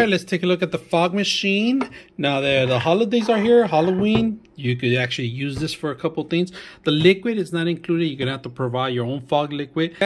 right, let's take a look at the fog machine. Now the, the holidays are here, Halloween. You could actually use this for a couple things. The liquid is not included. You're gonna have to provide your own fog liquid.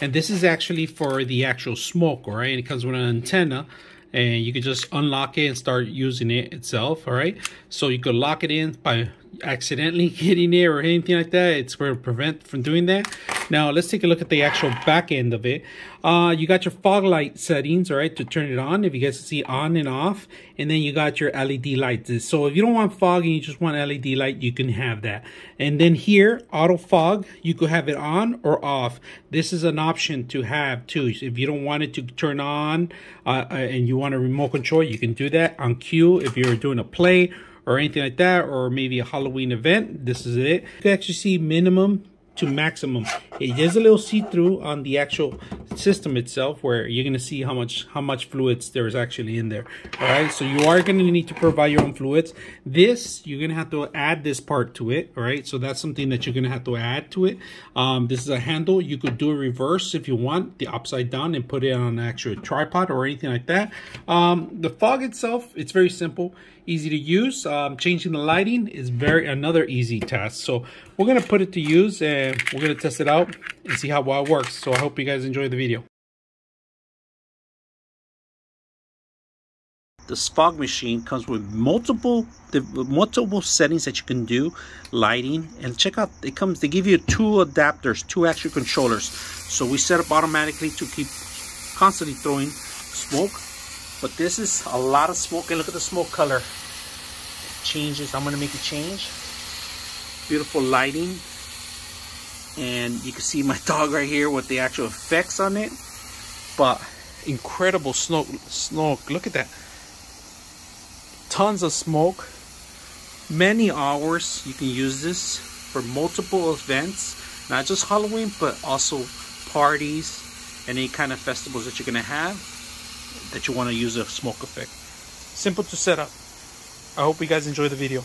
And this is actually for the actual smoke, all right? And It comes with an antenna and you can just unlock it and start using it itself, all right? So you could lock it in by accidentally hitting it or anything like that. It's going to prevent from doing that. Now let's take a look at the actual back end of it. Uh, you got your fog light settings, all right, to turn it on. If you guys see on and off, and then you got your LED lights. So if you don't want fog and you just want LED light, you can have that. And then here, auto fog, you could have it on or off. This is an option to have too. If you don't want it to turn on uh, uh and you want a remote control, you can do that on cue if you're doing a play or anything like that, or maybe a Halloween event, this is it. You can actually see minimum to maximum. It is a little see-through on the actual system itself where you're going to see how much how much fluids there is actually in there. All right, so you are going to need to provide your own fluids. This, you're going to have to add this part to it. All right, so that's something that you're going to have to add to it. Um, this is a handle. You could do a reverse if you want, the upside down and put it on an actual tripod or anything like that. Um, the fog itself, it's very simple easy to use. Um, changing the lighting is very another easy task. So we're going to put it to use and we're going to test it out and see how well it works. So I hope you guys enjoy the video. This fog machine comes with multiple the multiple settings that you can do, lighting, and check out it comes. They give you two adapters, two extra controllers. So we set up automatically to keep constantly throwing smoke but this is a lot of smoke and look at the smoke color. It changes. I'm gonna make it change. Beautiful lighting. And you can see my dog right here with the actual effects on it. But incredible smoke smoke. Look at that. Tons of smoke. Many hours you can use this for multiple events. Not just Halloween, but also parties any kind of festivals that you're gonna have that you want to use a smoke effect. Simple to set up. I hope you guys enjoy the video.